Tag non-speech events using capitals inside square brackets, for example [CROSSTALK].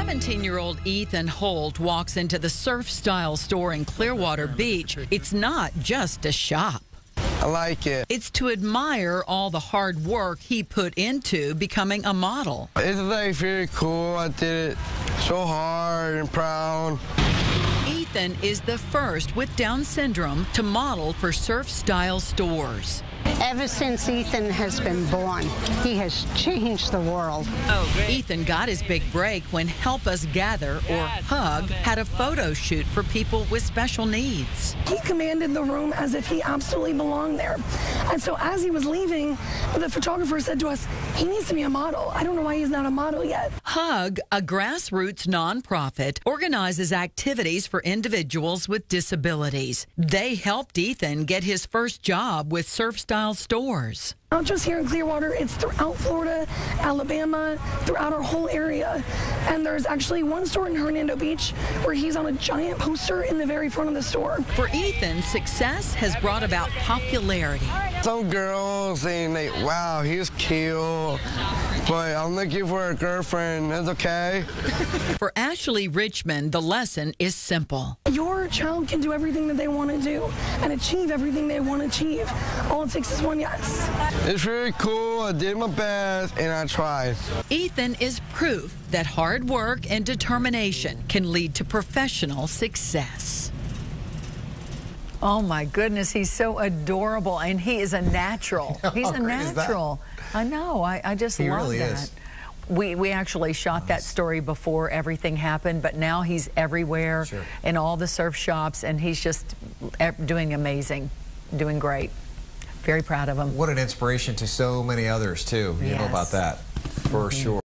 17-year-old Ethan Holt walks into the Surf Style store in Clearwater Beach. It's not just a shop. I like it. It's to admire all the hard work he put into becoming a model. It's like very cool. I did it so hard and proud. Ethan is the first with Down syndrome to model for Surf Style stores. Ever since Ethan has been born, he has changed the world. Oh, Ethan got his big break when Help Us Gather, or HUG, had a photo shoot for people with special needs. He commanded the room as if he absolutely belonged there. And so as he was leaving, the photographer said to us, he needs to be a model. I don't know why he's not a model yet. HUG, a grassroots nonprofit, organizes activities for individuals with disabilities. They helped Ethan get his first job with Surf Style stores. Not just here in Clearwater, it's throughout Florida, Alabama, throughout our whole area. And there's actually one store in Hernando Beach where he's on a giant poster in the very front of the store. For Ethan, success has brought about popularity. Some girls saying, like, wow, he's cute, but I'm looking for a girlfriend. That's okay. For Ashley Richmond, the lesson is simple. Your child can do everything that they want to do and achieve everything they want to achieve. All it takes is one yes. It's really cool. I did my best and I tried. Ethan is proof that hard work and determination can lead to professional success. Oh my goodness, he's so adorable, and he is a natural. [LAUGHS] He's a great is that? natural. I know. I, I just He love really that. is. We we actually shot that story before everything happened, but now he's everywhere Sure. in all the surf shops, and he's just doing amazing, doing great. Very proud of him. What an inspiration to so many others, too. You know about that, for mm-hmm. sure.